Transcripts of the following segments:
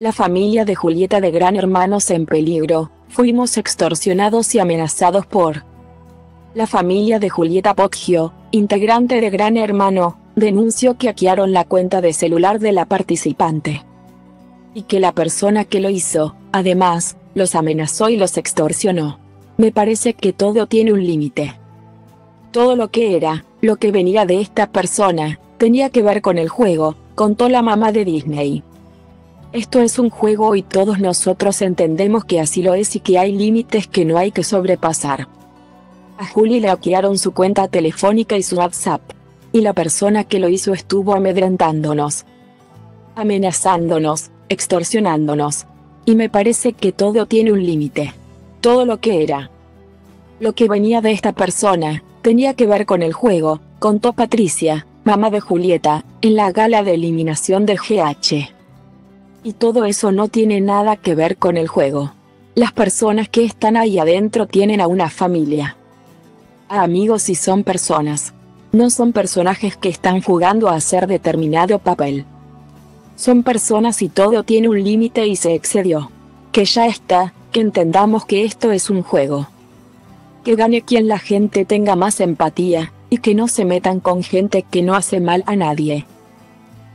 La familia de Julieta de Gran Hermanos en peligro, fuimos extorsionados y amenazados por la familia de Julieta Poggio, integrante de Gran Hermano, denunció que hackearon la cuenta de celular de la participante. Y que la persona que lo hizo, además, los amenazó y los extorsionó. Me parece que todo tiene un límite. Todo lo que era, lo que venía de esta persona, tenía que ver con el juego, contó la mamá de Disney. Esto es un juego y todos nosotros entendemos que así lo es y que hay límites que no hay que sobrepasar. A Julie le hackearon su cuenta telefónica y su WhatsApp. Y la persona que lo hizo estuvo amedrentándonos. Amenazándonos, extorsionándonos. Y me parece que todo tiene un límite. Todo lo que era. Lo que venía de esta persona, tenía que ver con el juego, contó Patricia, mamá de Julieta, en la gala de eliminación del GH. Y todo eso no tiene nada que ver con el juego. Las personas que están ahí adentro tienen a una familia a amigos y son personas. No son personajes que están jugando a hacer determinado papel. Son personas y todo tiene un límite y se excedió. Que ya está, que entendamos que esto es un juego. Que gane quien la gente tenga más empatía, y que no se metan con gente que no hace mal a nadie.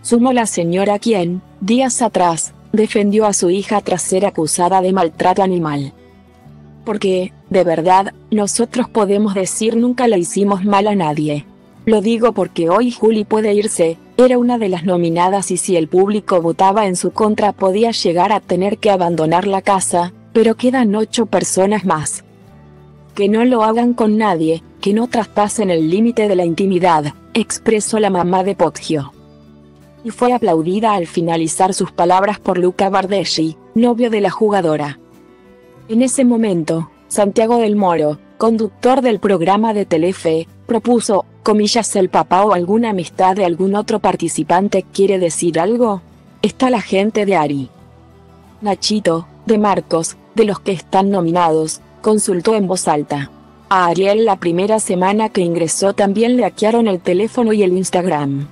Sumo la señora quien, días atrás, defendió a su hija tras ser acusada de maltrato animal. Porque, de verdad, nosotros podemos decir nunca le hicimos mal a nadie. Lo digo porque hoy Juli puede irse, era una de las nominadas y si el público votaba en su contra podía llegar a tener que abandonar la casa, pero quedan ocho personas más. Que no lo hagan con nadie, que no traspasen el límite de la intimidad, expresó la mamá de Poggio. Y fue aplaudida al finalizar sus palabras por Luca Bardeschi, novio de la jugadora. En ese momento, Santiago del Moro, conductor del programa de Telefe, propuso, comillas, el papá o alguna amistad de algún otro participante quiere decir algo. Está la gente de Ari. Nachito, de Marcos, de los que están nominados, consultó en voz alta. A Ariel la primera semana que ingresó también le hackearon el teléfono y el Instagram.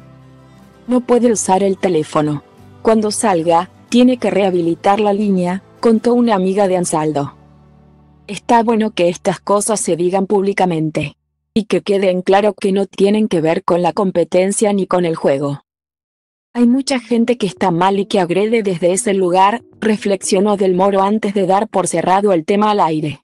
No puede usar el teléfono. Cuando salga, tiene que rehabilitar la línea, contó una amiga de Ansaldo. Está bueno que estas cosas se digan públicamente. Y que quede en claro que no tienen que ver con la competencia ni con el juego. Hay mucha gente que está mal y que agrede desde ese lugar, reflexionó Del Moro antes de dar por cerrado el tema al aire.